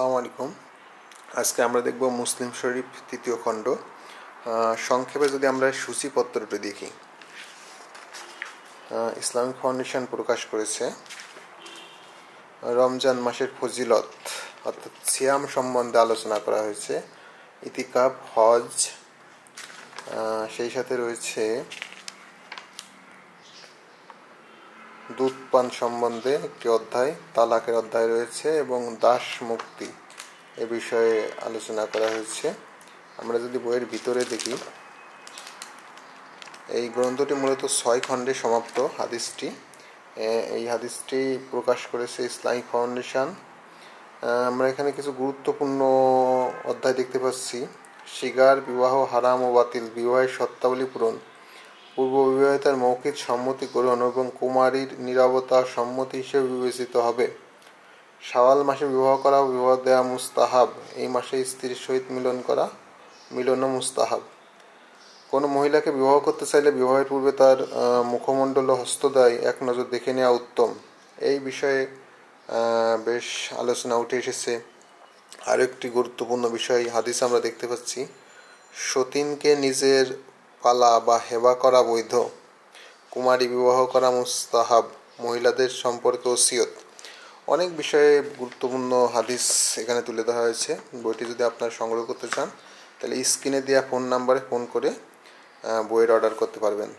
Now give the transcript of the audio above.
আসসালামু আলাইকুম। আজকে আমরা দেখব মুসলিম শরীফ তৃতীয় খণ্ড। সংক্ষেপে যদি আমরা সূচিপত্রটি দেখি। ইসলামিক ফাউন্ডেশন প্রকাশ করেছে, রমজান মাসের ফজিলত, অর্থাৎ সিয়াম সম্বন্ধে আলোচনা করা হয়েছে ইতিকাব হজ সেই সাথে রয়েছে দুধ পান সম্বন্ধে একটি অধ্যায়, তালাকের অধ্যায় রয়েছে এবং দাস মুক্তি এ বিষয়ে আলোচনা করা হয়েছে। আমরা যদি বইয়ের ভিতরে দেখি, এই গ্রন্থটি মূলত ছয় খণ্ডে সমাপ্ত হাদিসটি। এই হাদিসটি প্রকাশ করেছে ইসলামিক ফাউন্ডেশন। আমরা এখানে কিছু গুরুত্বপূর্ণ অধ্যায় দেখতে পাচ্ছি। শিগার, বিবাহ হারাম ও বাতিল, বিবাহের শর্তাবলী পূরণ। পূর্ব বিবাহিতার মৌখিক সম্মতি গ্রহণ এবং কুমারীর নিরবতা সম্মতি হিসেবে বিবেচিত হবে। শাওয়াল মাসে বিবাহ করা, বিবাহ দেওয়া মুস্তাহাব। এই মাসে স্ত্রীর সহিত মিলন করা, মিলনও মুস্তাহাব। কোনো মহিলাকে বিবাহ করতে চাইলে বিবাহের পূর্বে তার মুখমণ্ডল ও হস্তদায় এক নজর দেখে নেওয়া উত্তম। এই বিষয়ে বেশ আলোচনা উঠে এসেছে। আরও একটি গুরুত্বপূর্ণ বিষয়, হাদিস আমরা দেখতে পাচ্ছি। সতীনকে নিজের পালা বা হেবা করা বৈধ। কুমারী বিবাহ করা মুস্তাহাব মহিলাদের সম্পর্কে ওসিয়ত। অনেক বিষয়ে গুরুত্বপূর্ণ হাদিস এখানে তুলে ধরা হয়েছে। বইটি যদি আপনারা সংগ্রহ করতে চান, তাহলে স্ক্রিনে দেওয়া ফোন নাম্বারে ফোন করে বইয়ের অর্ডার করতে পারবেন।